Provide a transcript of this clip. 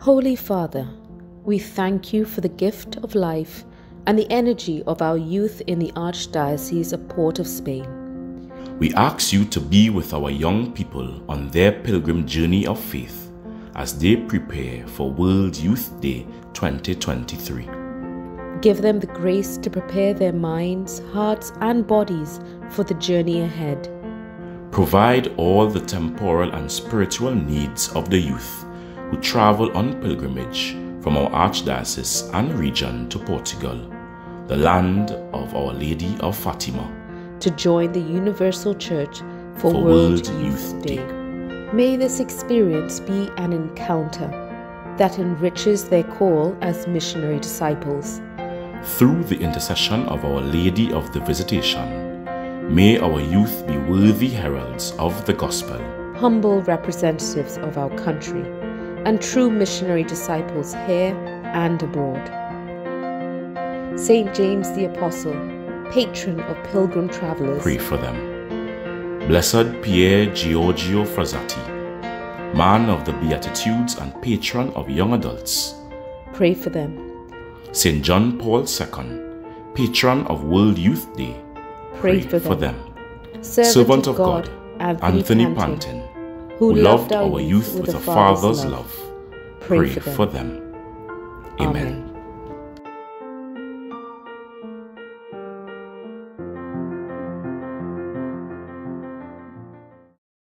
Holy Father, we thank you for the gift of life and the energy of our youth in the Archdiocese of Port of Spain. We ask you to be with our young people on their pilgrim journey of faith as they prepare for World Youth Day 2023. Give them the grace to prepare their minds, hearts, and bodies for the journey ahead. Provide all the temporal and spiritual needs of the youth who travel on pilgrimage from our Archdiocese and region to Portugal, the land of Our Lady of Fatima, to join the Universal Church for, for World, World Youth, Youth Day. Day. May this experience be an encounter that enriches their call as missionary disciples. Through the intercession of Our Lady of the Visitation, may our youth be worthy heralds of the gospel. humble representatives of our country, and true missionary disciples here and abroad. St. James the Apostle, patron of pilgrim travelers, Pray for them. Blessed Pier Giorgio Frassati, man of the Beatitudes and patron of young adults. pray for them. St. John Paul II, patron of World Youth Day. Pray, for, them. them. Servant, Servant of God, Anthony, Anthony Pantin, Pantin, who loved our youth with a father's love. Pray, Pray for them. for them. Amen.